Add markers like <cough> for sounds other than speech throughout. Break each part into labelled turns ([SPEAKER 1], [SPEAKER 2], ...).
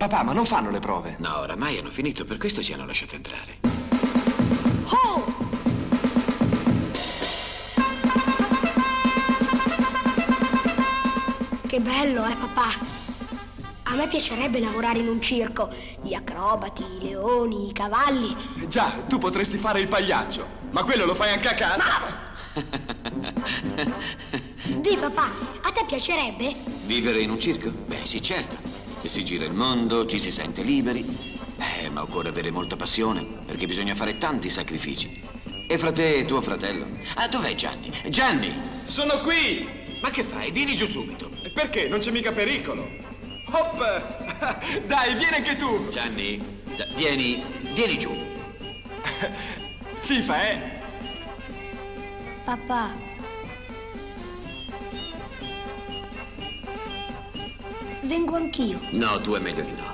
[SPEAKER 1] Papà, ma non fanno le prove.
[SPEAKER 2] No, oramai hanno finito, per questo ci hanno lasciato entrare.
[SPEAKER 3] Oh! Che bello, eh, papà? A me piacerebbe lavorare in un circo. Gli acrobati, i leoni, i cavalli.
[SPEAKER 1] Già, tu potresti fare il pagliaccio, ma quello lo fai anche a casa.
[SPEAKER 3] Di papà, a te piacerebbe?
[SPEAKER 2] Vivere in un circo? Beh, sì, certo. E si gira il mondo, ci si sente liberi. Eh, ma occorre avere molta passione, perché bisogna fare tanti sacrifici. E fra te e tuo fratello? Ah, dov'è Gianni? Gianni!
[SPEAKER 1] Sono qui!
[SPEAKER 2] Ma che fai? Vieni giù subito.
[SPEAKER 1] Perché? Non c'è mica pericolo. Hop! <laughs> Dai, vieni anche tu!
[SPEAKER 2] Gianni, da- vieni, vieni giù.
[SPEAKER 1] FIFA, eh?
[SPEAKER 3] Papà. Vengo anch'io.
[SPEAKER 2] No, tu è meglio di no.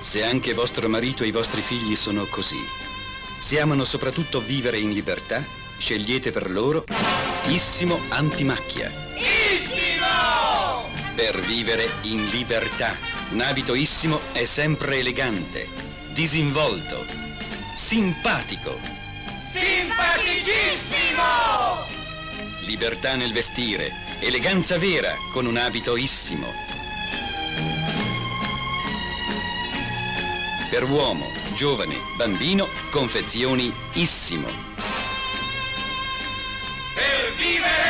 [SPEAKER 4] Se anche vostro marito e i vostri figli sono così, se amano soprattutto vivere in libertà, scegliete per loro Issimo Antimacchia. Issimo! Per vivere in libertà. Un abito Issimo è sempre elegante, disinvolto, simpatico. Simpaticissimo! Libertà nel vestire, eleganza vera con un abito Issimo. per uomo, giovane, bambino, confezioni Issimo. Per vivere!